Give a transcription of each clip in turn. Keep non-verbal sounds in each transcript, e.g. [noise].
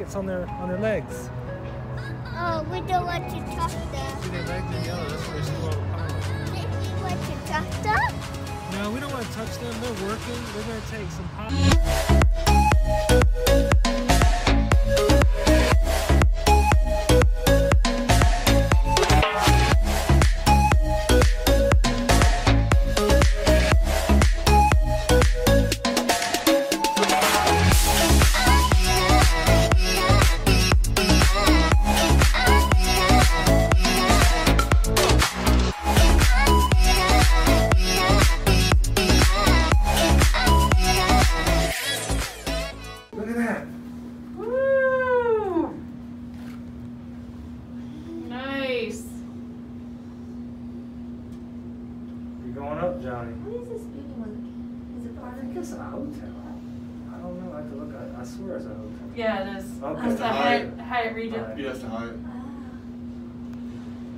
pockets on their on their legs. Oh, we don't want to touch them. See their legs are yellow. That's where they store all the we want to touch them? No, we don't want to touch them. They're working. We're gonna take some pollen. Going up, What is this building one? Is it I part of think it's a hotel. I don't know. I have to look. I, I swear it's a hotel. Yeah, it is. Okay. It's the Hyatt, Hyatt Regency. Alright. Yes, to hide.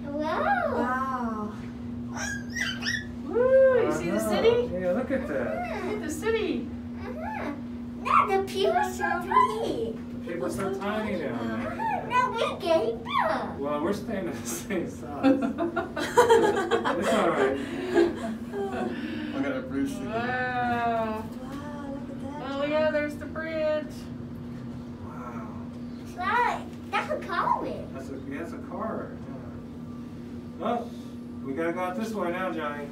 Wow. Wow. Woo! You I see the city? Yeah, look at that. Look at the city. Uh-huh. Now the people are so tiny. People are so tiny down Uh-huh. there. Now we gave them. Well, we're staying at the same size. [laughs] it's all right. I got a Bruce. Wow. Wow, look at that. Oh yeah, there's the bridge. Wow. That, that's a Colin. That's a yeah, that's a car. Yeah. Well, we gotta go out this way now, Johnny.